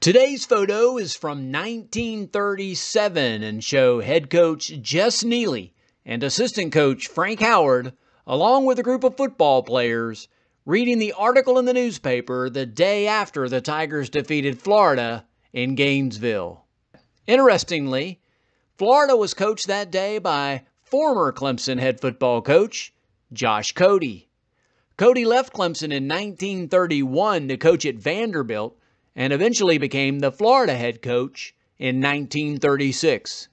Today's photo is from 1937 and show head coach Jess Neely and assistant coach Frank Howard, along with a group of football players, reading the article in the newspaper the day after the Tigers defeated Florida in Gainesville. Interestingly, Florida was coached that day by former Clemson head football coach Josh Cody. Cody left Clemson in 1931 to coach at Vanderbilt and eventually became the Florida head coach in 1936.